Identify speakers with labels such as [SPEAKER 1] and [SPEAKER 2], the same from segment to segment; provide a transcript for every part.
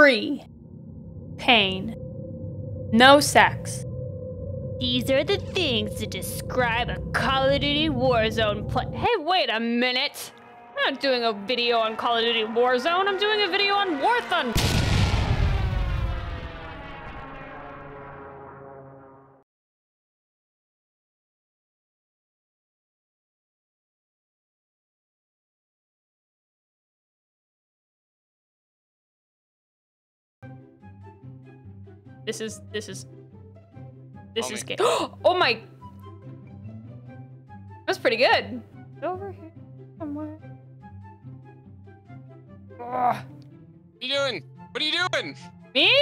[SPEAKER 1] free, pain, no sex.
[SPEAKER 2] These are the things that describe a Call of Duty Warzone play.
[SPEAKER 1] Hey, wait a minute. I'm not doing a video on Call of Duty Warzone. I'm doing a video on War Thunder. This is this is this
[SPEAKER 3] Oh
[SPEAKER 1] is game. oh my! That's pretty good. Over here somewhere. Ugh.
[SPEAKER 3] What are you doing? What are you doing?
[SPEAKER 1] Me?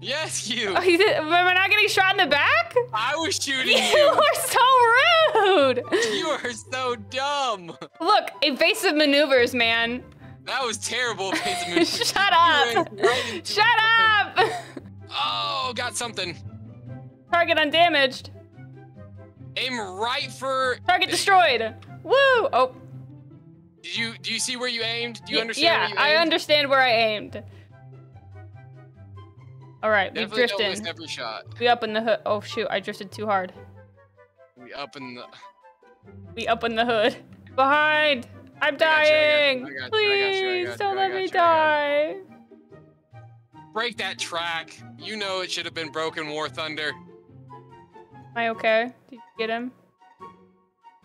[SPEAKER 3] Yes, you.
[SPEAKER 1] Oh, you did, am I not getting shot in the back?
[SPEAKER 3] I was shooting
[SPEAKER 1] You
[SPEAKER 3] you.
[SPEAKER 1] are so rude.
[SPEAKER 3] You are so dumb.
[SPEAKER 1] Look, evasive maneuvers, man.
[SPEAKER 3] That was terrible. Of movement.
[SPEAKER 1] Shut up.
[SPEAKER 3] right
[SPEAKER 1] Shut up.
[SPEAKER 3] Oh, got something.
[SPEAKER 1] Target undamaged.
[SPEAKER 3] Aim right for.
[SPEAKER 1] Target destroyed. Woo! Oh,
[SPEAKER 3] Did you do you see where you aimed? Do you understand?
[SPEAKER 1] yeah,
[SPEAKER 3] where you
[SPEAKER 1] I understand where I aimed. All right, we
[SPEAKER 3] Definitely don't
[SPEAKER 1] drifted.
[SPEAKER 3] miss every shot.
[SPEAKER 1] We up in the hood. Oh shoot, I drifted too hard.
[SPEAKER 3] We up in the.
[SPEAKER 1] We up in the hood. Behind. I'm
[SPEAKER 3] got you, I
[SPEAKER 1] dying.
[SPEAKER 3] got you, I got you, I
[SPEAKER 1] Please don't let me die.
[SPEAKER 3] Break that track. You know it should have been broken, War Thunder.
[SPEAKER 1] Am I okay? Did you get him?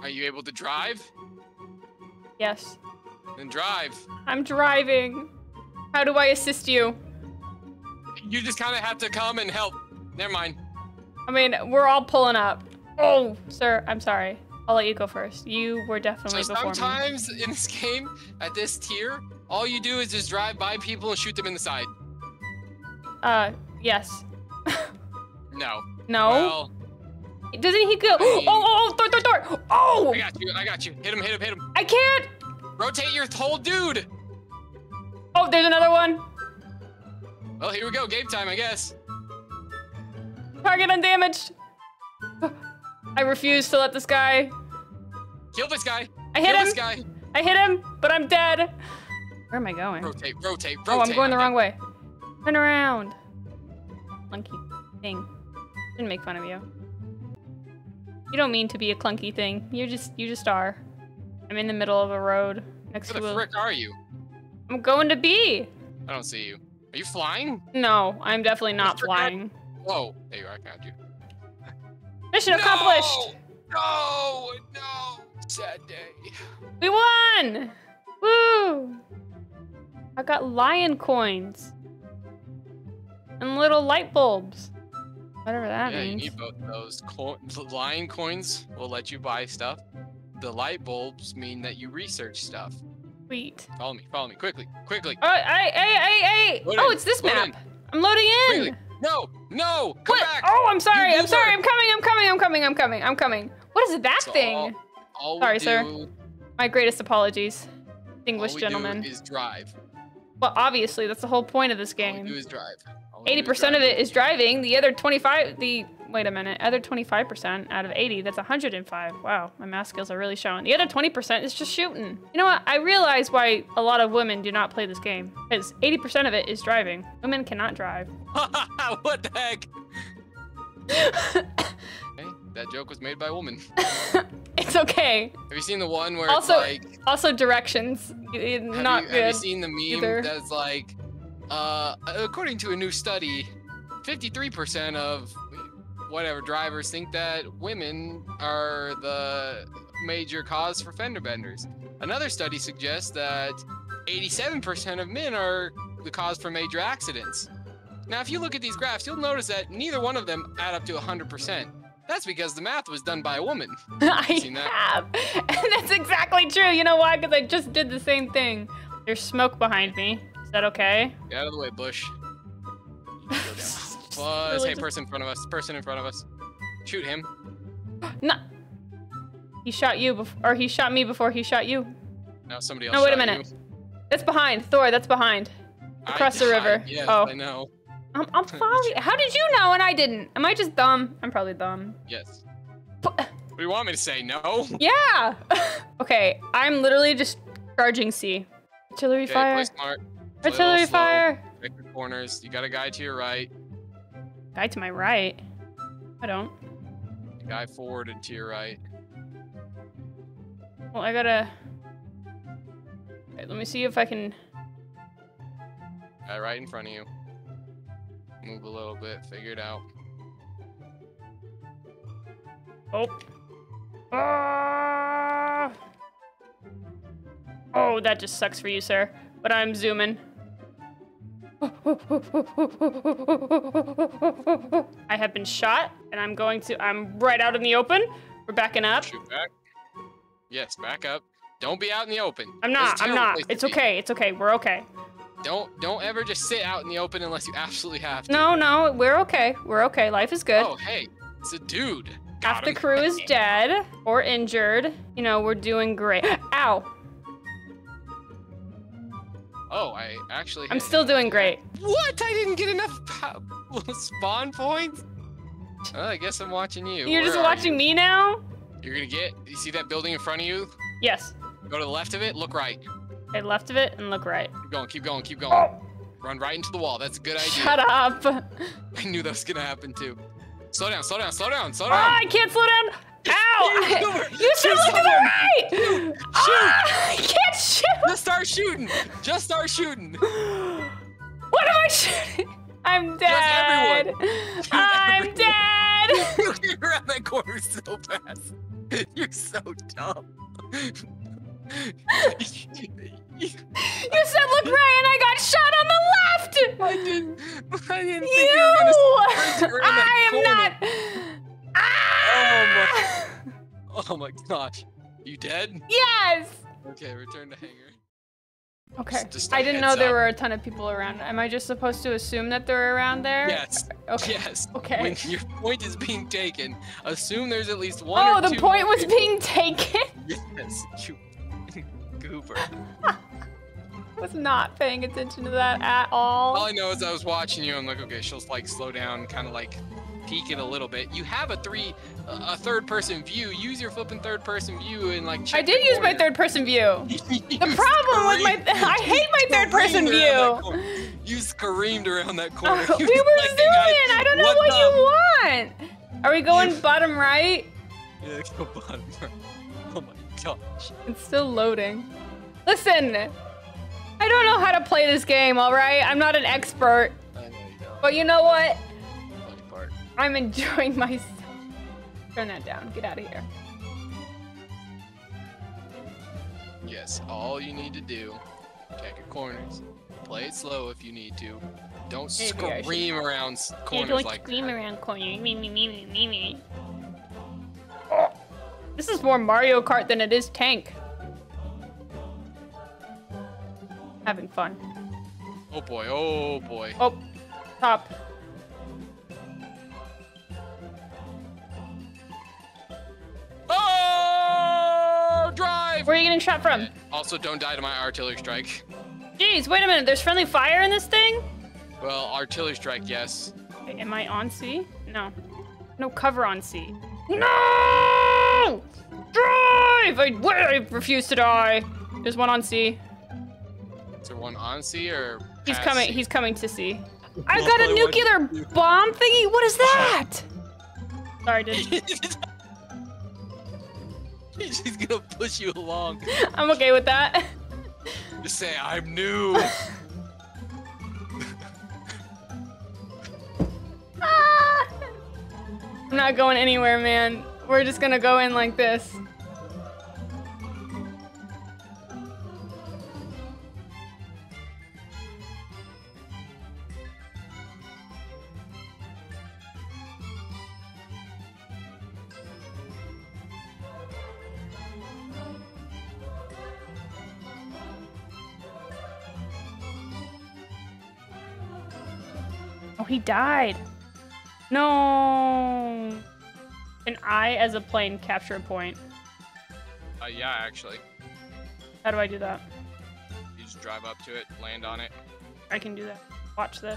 [SPEAKER 3] Are you able to drive?
[SPEAKER 1] Yes.
[SPEAKER 3] Then drive.
[SPEAKER 1] I'm driving. How do I assist you?
[SPEAKER 3] You just kind of have to come and help. Never mind.
[SPEAKER 1] I mean, we're all pulling up. Oh, sir, I'm sorry. I'll let you go first. You were definitely
[SPEAKER 3] So
[SPEAKER 1] before me.
[SPEAKER 3] sometimes in this game, at this tier, all you do is just drive by people and shoot them in the side.
[SPEAKER 1] Uh, yes.
[SPEAKER 3] No.
[SPEAKER 1] No.
[SPEAKER 3] Well,
[SPEAKER 1] Doesn't he go? Oh,
[SPEAKER 3] mean-
[SPEAKER 1] oh, oh, Thor, Thor, Thor. Oh,
[SPEAKER 3] I got you. I got you. Hit him. Hit him. Hit him.
[SPEAKER 1] I can't.
[SPEAKER 3] Rotate your whole dude.
[SPEAKER 1] Oh, there's another one.
[SPEAKER 3] Well, here we go. Game time, I guess.
[SPEAKER 1] Target undamaged. I refuse to let this guy.
[SPEAKER 3] Kill this guy.
[SPEAKER 1] I hit
[SPEAKER 3] Kill
[SPEAKER 1] him.
[SPEAKER 3] this guy.
[SPEAKER 1] I hit him, but I'm dead. Where am I going?
[SPEAKER 3] Rotate. Rotate. Rotate.
[SPEAKER 1] Oh, I'm going the wrong way. Turn around. Clunky thing. Didn't make fun of you. You don't mean to be a clunky thing. You just you just are. I'm in the middle of a road next
[SPEAKER 3] Where
[SPEAKER 1] to
[SPEAKER 3] the
[SPEAKER 1] a.
[SPEAKER 3] frick are you?
[SPEAKER 1] I'm going to B.
[SPEAKER 3] I don't see you. Are you flying?
[SPEAKER 1] No, I'm definitely not
[SPEAKER 3] Mr.
[SPEAKER 1] Flying.
[SPEAKER 3] Whoa. There you are. I found you.
[SPEAKER 1] Mission accomplished.
[SPEAKER 3] No. No. Sad day.
[SPEAKER 1] We won. Woo! I got lion coins and little light bulbs. Whatever that
[SPEAKER 3] yeah, you need both those. Co- lion coins will let you buy stuff. The light bulbs mean that you research stuff.
[SPEAKER 1] Sweet.
[SPEAKER 3] Follow me. Follow me. Quickly. Quickly.
[SPEAKER 1] Oh, hey, hey, hey, hey!
[SPEAKER 3] Load
[SPEAKER 1] Oh,
[SPEAKER 3] in,
[SPEAKER 1] it's this
[SPEAKER 3] load
[SPEAKER 1] map.
[SPEAKER 3] in.
[SPEAKER 1] I'm loading in.
[SPEAKER 3] Quickly. No. No. Come
[SPEAKER 1] what?
[SPEAKER 3] back.
[SPEAKER 1] Oh, I'm sorry. I'm sorry. I'm coming. I'm coming. I'm coming. I'm coming. I'm coming. What is that
[SPEAKER 3] So
[SPEAKER 1] thing?
[SPEAKER 3] All, all
[SPEAKER 1] Sorry,
[SPEAKER 3] we
[SPEAKER 1] sir. My greatest apologies, distinguished all
[SPEAKER 3] we
[SPEAKER 1] gentlemen.
[SPEAKER 3] do is drive.
[SPEAKER 1] Well, obviously, that's the whole point of this
[SPEAKER 3] All we do
[SPEAKER 1] game.
[SPEAKER 3] is drive. All we do
[SPEAKER 1] Eighty
[SPEAKER 3] is
[SPEAKER 1] percent of it is driving. The other twenty-five. The wait a minute. Other twenty-five percent out of eighty. That's hundred and five. Wow, my math skills are really showing. The other twenty percent is just shooting. You know what? I realize why a lot of women do not play this game. Because eighty percent of it is driving. Women cannot drive.
[SPEAKER 3] what the heck? That joke was made by a woman.
[SPEAKER 1] it's okay.
[SPEAKER 3] Have you seen the one where
[SPEAKER 1] Also,
[SPEAKER 3] it's like
[SPEAKER 1] Also, directions. Not
[SPEAKER 3] you,
[SPEAKER 1] good.
[SPEAKER 3] Have you seen the meme
[SPEAKER 1] either.
[SPEAKER 3] that's like, uh, according to a new study, 53% of whatever drivers think that women are the major cause for fender benders. Another study suggests that 87% of men are the cause for major accidents. Now, if you look at these graphs, you'll notice that neither one of them add up to 100%. That's because the math was done by a woman.
[SPEAKER 1] I have. And that's exactly true. You know why? Because I just did the same thing. There's smoke behind me. Is that okay?
[SPEAKER 3] Get out of the way, Bush. You can go down.
[SPEAKER 1] Just
[SPEAKER 3] Plus,
[SPEAKER 1] really
[SPEAKER 3] hey, person in front of us. Person in front of us. Shoot him.
[SPEAKER 1] No. He shot you before, or he shot me before he shot you.
[SPEAKER 3] No, somebody else.
[SPEAKER 1] No, wait a minute.
[SPEAKER 3] you.
[SPEAKER 1] That's behind. Thor, that's behind.
[SPEAKER 3] I
[SPEAKER 1] Across the river.
[SPEAKER 3] died, Yes,
[SPEAKER 1] Oh.
[SPEAKER 3] I know.
[SPEAKER 1] I'm, I'm sorry. How did you know and I didn't? Am I just dumb? I'm probably dumb.
[SPEAKER 3] Yes.
[SPEAKER 1] But-
[SPEAKER 3] What do you want me to say? No.
[SPEAKER 1] Yeah. okay, I'm literally just charging C. Artillery
[SPEAKER 3] Okay,
[SPEAKER 1] fire.
[SPEAKER 3] smart. Play a little
[SPEAKER 1] Artillery fire.
[SPEAKER 3] Check the corners. You got a guy to your right.
[SPEAKER 1] Guy to my right. I don't.
[SPEAKER 3] A guy forwarded to your right.
[SPEAKER 1] Well, I gotta. Let me see if I can.
[SPEAKER 3] Guy right in front of you. Move a little bit. Figure it out.
[SPEAKER 1] Oh. Ah! Oh, that just sucks for you, sir. But I'm zooming. I have been shot, and I'm going to. I'm right out in the open. We're backing up.
[SPEAKER 3] Shoot back. Yes, back up. Don't be out in the open.
[SPEAKER 1] I'm not. I'm not. It's
[SPEAKER 3] be.
[SPEAKER 1] okay. It's okay. We're okay.
[SPEAKER 3] Don't don't ever just sit out in the open unless you absolutely have to.
[SPEAKER 1] No, no, we're okay. We're okay. Life is good.
[SPEAKER 3] Oh, hey, it's a dude.
[SPEAKER 1] Half
[SPEAKER 3] Got
[SPEAKER 1] the crew is dead or injured. You know, we're doing great. Ow!
[SPEAKER 3] Oh, I actually.
[SPEAKER 1] I'm still doing great.
[SPEAKER 3] What? I didn't get enough spawn points. Oh, I guess I'm watching you.
[SPEAKER 1] You're just
[SPEAKER 3] Where are
[SPEAKER 1] watching
[SPEAKER 3] you?
[SPEAKER 1] me now?
[SPEAKER 3] You're gonna get. You see that building in front of you?
[SPEAKER 1] Yes.
[SPEAKER 3] Go to the left of it. Look right.
[SPEAKER 1] Okay, left of it and look right.
[SPEAKER 3] Keep going. Keep going. Keep going. Run right into the wall. That's a good idea.
[SPEAKER 1] Shut up. Oh,
[SPEAKER 3] I knew that was gonna happen too. Slow down. Slow down. Slow down. Slow
[SPEAKER 1] Oh,
[SPEAKER 3] down.
[SPEAKER 1] I can't slow down. Ow! You should
[SPEAKER 3] shoot
[SPEAKER 1] look to the
[SPEAKER 3] someone.
[SPEAKER 1] right! Ah, I can't shoot!
[SPEAKER 3] Just start shooting. Just start shooting.
[SPEAKER 1] What am I shooting? I'm dead.
[SPEAKER 3] Just everyone.
[SPEAKER 1] I'm
[SPEAKER 3] everyone.
[SPEAKER 1] dead.
[SPEAKER 3] You're around that corner so fast. You're so dumb.
[SPEAKER 1] You said look right and I got shot on the left!
[SPEAKER 3] I didn't. I didn't think
[SPEAKER 1] You!
[SPEAKER 3] you were gonna that
[SPEAKER 1] I am
[SPEAKER 3] corner.
[SPEAKER 1] not. Ah!
[SPEAKER 3] Oh my Oh my gosh. You dead?
[SPEAKER 1] Yes.
[SPEAKER 3] Okay, return to hangar.
[SPEAKER 1] Okay.
[SPEAKER 3] Just a
[SPEAKER 1] I didn't know there
[SPEAKER 3] up.
[SPEAKER 1] were a ton of people around. Am I just supposed to assume that they're around there?
[SPEAKER 3] Yes.
[SPEAKER 1] Okay.
[SPEAKER 3] Yes.
[SPEAKER 1] Okay.
[SPEAKER 3] When your point is being taken, assume there's at least one
[SPEAKER 1] Oh, the point was
[SPEAKER 3] people-
[SPEAKER 1] being taken.
[SPEAKER 3] Yes. You goober.
[SPEAKER 1] Was not paying attention to that at all.
[SPEAKER 3] All I know is I was watching you. I'm like, okay, she'll like slow down, kind of like peek it a little bit. You have a three, a third person view. Use your flipping third person view and like.
[SPEAKER 1] I did use my third person view. The problem with my I hate my third person
[SPEAKER 3] screamed around that
[SPEAKER 1] view.
[SPEAKER 3] You screamed around that oh, corner.
[SPEAKER 1] we
[SPEAKER 3] You
[SPEAKER 1] were
[SPEAKER 3] like,
[SPEAKER 1] zooming. I don't know what,
[SPEAKER 3] what's up?"
[SPEAKER 1] you want. Are we going bottom right?
[SPEAKER 3] Yeah, go bottom right. Oh my gosh.
[SPEAKER 1] It's still loading. Listen, I don't know how to play this game. All right, I'm not an expert,
[SPEAKER 3] I know you don't.
[SPEAKER 1] but you know what?
[SPEAKER 3] Funny part.
[SPEAKER 1] I'm enjoying myself. Turn that down. Get out of here.
[SPEAKER 3] Yes, all you need to do, check your corners. Play it slow if you need to. Don't
[SPEAKER 1] Maybe
[SPEAKER 3] scream around s-
[SPEAKER 2] Yeah,
[SPEAKER 3] corners
[SPEAKER 2] don't
[SPEAKER 3] like
[SPEAKER 2] scream
[SPEAKER 3] that.
[SPEAKER 2] around corners. Me, me, me, me, me, me.
[SPEAKER 1] This is more Mario Kart than it is Tank. Having fun.
[SPEAKER 3] Oh boy, oh boy.
[SPEAKER 1] Oh, top.
[SPEAKER 3] Oh, drive!
[SPEAKER 1] Where are you getting shot from?
[SPEAKER 3] Uh, also, don't die to my artillery strike.
[SPEAKER 1] Jeez, wait a minute. There's friendly fire in this thing?
[SPEAKER 3] Well, artillery strike, yes.
[SPEAKER 1] Wait, Am I on C? No. No cover on C. No! Drive! I, I refuse to die. There's one on C.
[SPEAKER 3] Is there one on C or?
[SPEAKER 1] He's coming.
[SPEAKER 3] C?
[SPEAKER 1] He's coming to C. I got a nuclear
[SPEAKER 3] you.
[SPEAKER 1] bomb thingy. What is that? Sorry, dude.
[SPEAKER 3] She's gonna push you along.
[SPEAKER 1] I'm okay with that.
[SPEAKER 3] Just say I'm new.
[SPEAKER 1] Ah! I'm not going anywhere, man. We're just gonna go in like this. Oh, he died. No. Can I, as a plane, capture a point?
[SPEAKER 3] Uh, yeah, actually,
[SPEAKER 1] How do I do that?
[SPEAKER 3] you just drive up to it, land on it.
[SPEAKER 1] I can do that. Watch this.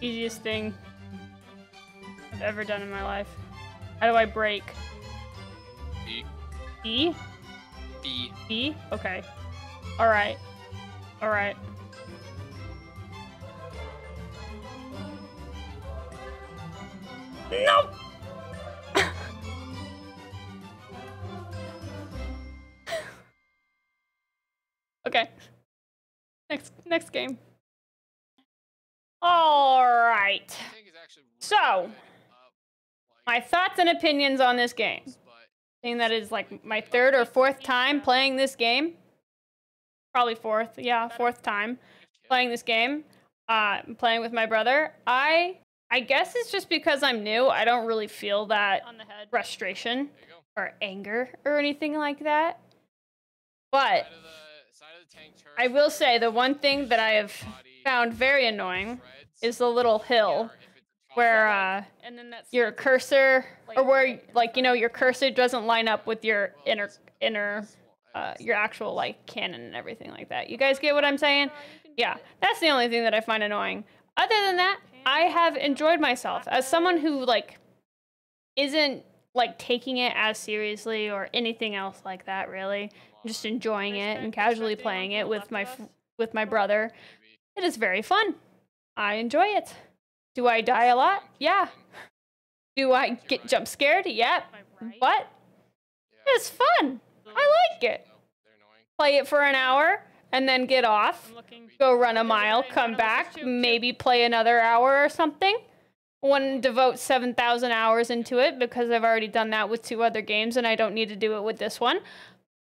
[SPEAKER 1] Easiest thing I've ever done in my life. How do I brake?
[SPEAKER 3] B,
[SPEAKER 1] E?
[SPEAKER 3] B.
[SPEAKER 1] E? Okay. Alright. Alright. No. okay. Next next game. All right.
[SPEAKER 3] Tank is actually really
[SPEAKER 1] So, My thoughts and opinions on this game. Seeing that it's like my third or fourth time playing this game. Probably fourth, yeah, fourth time playing this game. Uh, playing with my brother. I I guess it's just because I'm new. I don't really feel that
[SPEAKER 2] On the head.
[SPEAKER 1] frustration
[SPEAKER 3] There you go.
[SPEAKER 1] or anger or anything like that. But
[SPEAKER 3] Side of the, side of the tank
[SPEAKER 1] I will say the one thing that I have
[SPEAKER 3] body
[SPEAKER 1] found very annoying
[SPEAKER 3] shreds,
[SPEAKER 1] is the little hill
[SPEAKER 3] if it's a
[SPEAKER 1] where uh,
[SPEAKER 2] And then that's
[SPEAKER 1] your cursor or where like you know your cursor doesn't line up with your inner inner uh, your actual like cannon and everything like that. You guys get what I'm saying? Yeah, that's the only thing that I find annoying. Other than that, I have enjoyed myself as someone who like isn't like taking it as seriously or anything else like that. Really, I'm just enjoying it and casually playing it with my with my brother. It is very fun. I enjoy it. Do I die a lot? Yeah. Do I get jump scared? Yep. But it's fun. I like it. Play it for an hour and then get off. Go run a mile, come back, maybe play another hour or something. Wouldn't devote 7,000 hours into it because I've already done that with two other games and I don't need to do it with this one.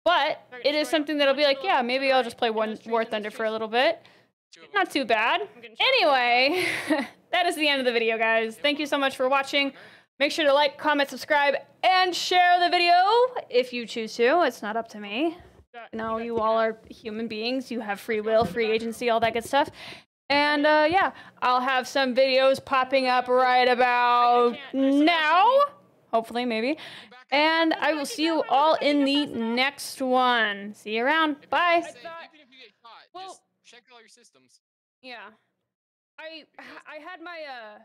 [SPEAKER 1] But it is something that'll be like, yeah, maybe I'll just play one War Thunder for a little bit.
[SPEAKER 3] Two of them.
[SPEAKER 1] Not too bad. Anyway, that is the end of the video, guys. Thank you so much for watching. Make sure to like, comment, subscribe, and share the video if you choose to. It's not up to me. No, you all are human beings. You have free will, free agency, all that good stuff. And uh, yeah, I'll have some videos popping up right about now. Hopefully, maybe. And I will see you all in the next one. See you around. Bye.
[SPEAKER 3] Say, even if you get caught,
[SPEAKER 1] Well-
[SPEAKER 3] check all your systems.
[SPEAKER 1] Yeah. I I had my uh